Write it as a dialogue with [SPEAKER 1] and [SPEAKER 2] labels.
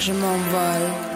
[SPEAKER 1] Je m'envole.